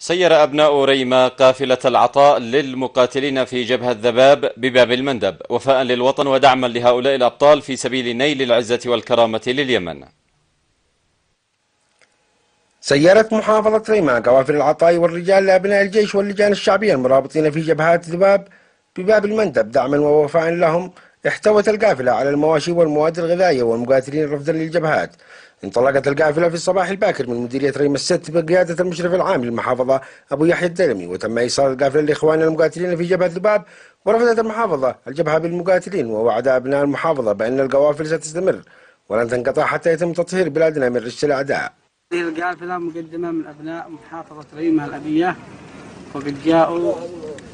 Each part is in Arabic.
سير أبناء ريما قافلة العطاء للمقاتلين في جبهة ذباب بباب المندب وفاء للوطن ودعما لهؤلاء الأبطال في سبيل نيل العزة والكرامة لليمن. سيرت محافظة ريما قوافل العطاء والرجال لأبناء الجيش واللجان الشعبية المرابطين في جبهات ذباب بباب المندب دعما ووفاء لهم احتوت القافلة على المواشي والمواد الغذائية والمقاتلين رفضا للجبهات. انطلقت القافلة في الصباح الباكر من مديرية ريم الست بقيادة المشرف العام للمحافظة أبو يحيى الدلمي وتم إيصال القافلة لإخواننا المقاتلين في جبهة ذباب ورفضت المحافظة الجبهة بالمقاتلين ووعد أبناء المحافظة بأن القوافل ستستمر ولن تنقطع حتى يتم تطهير بلادنا من رجس الأعداء. هذه القافلة مقدمة من أبناء محافظة ريمة الأبية وقد جاءوا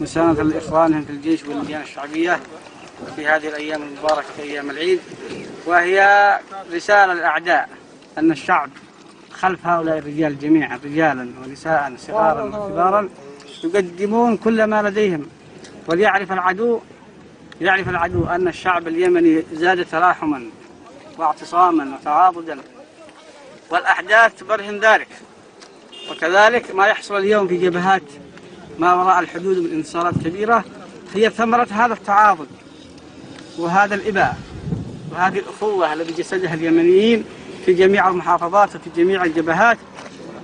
مساندة لإخوانهم في الجيش واللجان الشعبية. في هذه الأيام المباركة أيام العيد وهي رسالة للأعداء أن الشعب خلف هؤلاء الرجال جميعا رجالا ونساء صغارا وكبارا يقدمون كل ما لديهم. وليعرف العدو يعرف العدو أن الشعب اليمني زاد تلاحما واعتصاما وتعاضدا والأحداث تبرهن ذلك. وكذلك ما يحصل اليوم في جبهات ما وراء الحدود من انتصارات كبيرة هي ثمرة هذا التعاضد. وهذا الإباء وهذه الأخوة التي جسدها اليمنيين في جميع المحافظات وفي جميع الجبهات.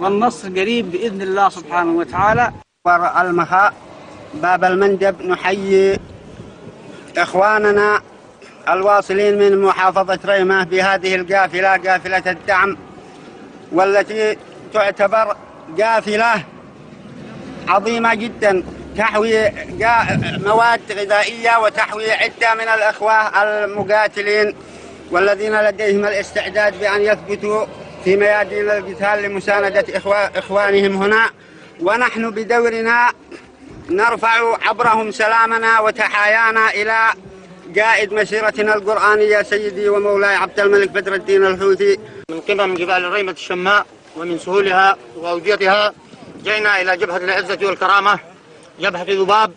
والنصر قريب بإذن الله سبحانه وتعالى. وراء المخاء باب المندب نحيي إخواننا الواصلين من محافظة ريمة بهذه القافلة قافلة الدعم والتي تعتبر قافلة عظيمة جدا. تحوي مواد غذائية وتحوي عدة من الأخوة المقاتلين والذين لديهم الاستعداد بأن يثبتوا في ميادين القتال لمساندة إخوانهم هنا. ونحن بدورنا نرفع عبرهم سلامنا وتحايانا إلى قائد مسيرتنا القرآنية سيدي ومولاي عبد الملك بدر الدين الحوثي. من قمم جبال الريمة الشماء ومن سهولها وأوديتها جئنا إلى جبهة العزة والكرامة جبهة ذباب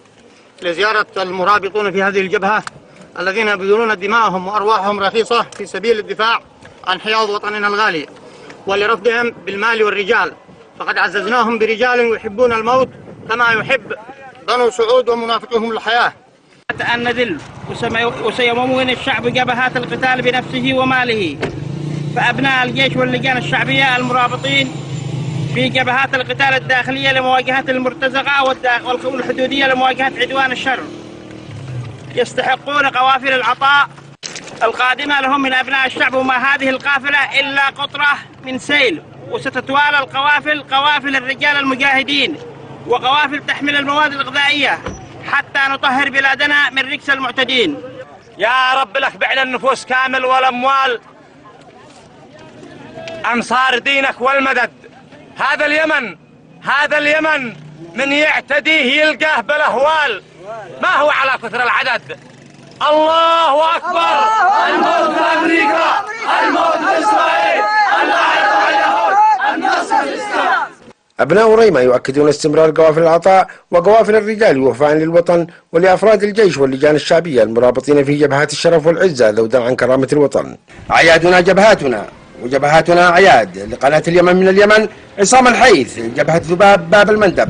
لزيارة المرابطون في هذه الجبهة الذين يبذلون دماءهم وأرواحهم رخيصة في سبيل الدفاع عن حياض وطننا الغالي ولرفضهم بالمال والرجال. فقد عززناهم برجال يحبون الموت كما يحب بنو سعود ومنافقهم الحياة. أن نذل وسيمون الشعب جبهات القتال بنفسه وماله. فأبناء الجيش واللجان الشعبية المرابطين في جبهات القتال الداخلية لمواجهة المرتزقة والحدودية لمواجهة عدوان الشر. يستحقون قوافل العطاء القادمة لهم من أبناء الشعب وما هذه القافلة إلا قطرة من سيل. وستتوالى القوافل قوافل الرجال المجاهدين وقوافل تحمل المواد الغذائية حتى نطهر بلادنا من ركس المعتدين. يا رب لك بعنا النفوس كامل والأموال. أنصار دينك والمدد. هذا اليمن هذا اليمن من يعتديه يلقاه بالأهوال. ما هو على كثر العدد؟ الله أكبر. الموت لأمريكا الموت لإسرائيل الله اليهود. النصر أبناء ريما يؤكدون استمرار قوافل العطاء وقوافل الرجال وفاء للوطن ولأفراد الجيش واللجان الشعبية المرابطين في جبهات الشرف والعزة ذودا عن كرامة الوطن. أعيادنا جبهاتنا وجبهاتنا أعياد لقناة اليمن من اليمن عصام الحيث جبهة ذباب باب المندب.